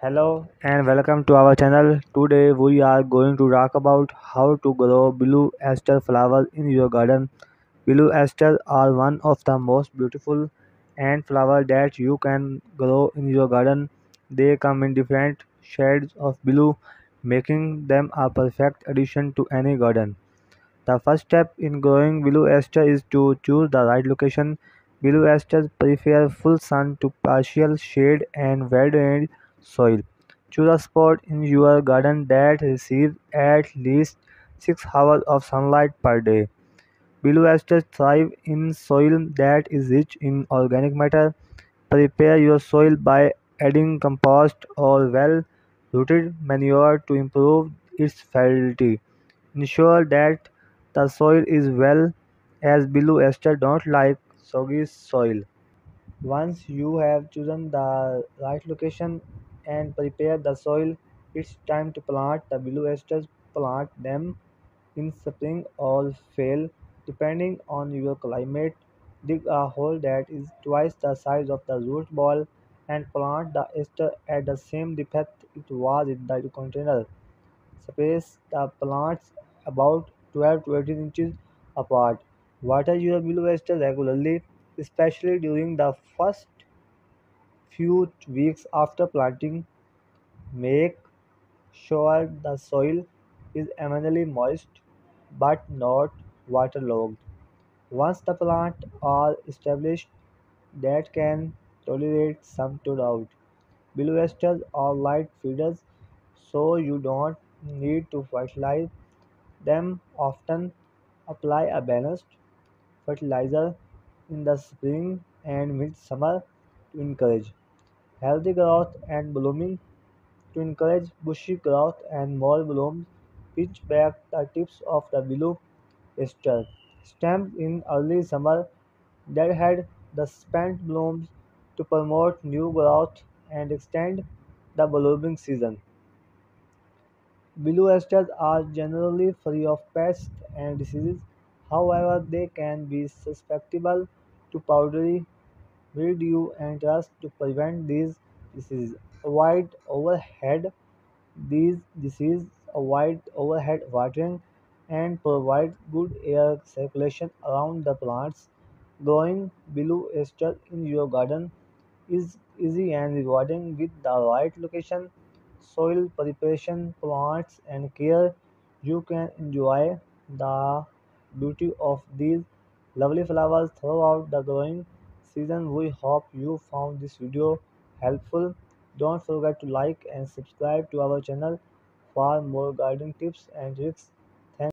Hello and welcome to our channel. Today we are going to talk about how to grow blue aster flowers in your garden. Blue asters are one of the most beautiful and flower that you can grow in your garden. They come in different shades of blue, making them a perfect addition to any garden. The first step in growing blue aster is to choose the right location. blue asters prefer full sun to partial shade and well-drained soil. Choose a spot in your garden that receives at least 6 hours of sunlight per day. Willow asters thrive in soil that is rich in organic matter. Prepare your soil by adding compost or well-rooted manure to improve its fertility. Ensure that the soil is well as blue aster don't like soggy soil. Once you have chosen the right location and prepare the soil, it's time to plant the blue asters. Plant them in spring or fall depending on your climate. Dig a hole that is twice the size of the root ball and plant the aster at the same depth it was in the container. Space the plants about 12 to 18 inches apart. Water your willow aster regularly, especially during the first few weeks after planting. Make sure the soil is evenly moist but not waterlogged. Once the plants are established that can tolerate some drought. Willow asters are light feeders so you don't need to fertilize them often. Apply a balanced fertilizer in the spring and midsummer to encourage healthy growth and blooming. To encourage bushy growth and more blooms, pinch back the tips of the willow aster stems in early summer that had the spent blooms to promote new growth and extend the blooming season. Willow asters are generally free of pests and diseases, however, they can be susceptible to powdery mildew and rust to prevent these diseases. Avoid overhead these diseases, avoid overhead watering and provide good air circulation around the plants. Growing willow aster in your garden is easy and rewarding with the right location, soil preparation, plants, and care. You can enjoy the beauty of these lovely flowers throughout the growing season. We hope you found this video helpful. Don't forget to like and subscribe to our channel for more gardening tips and tricks.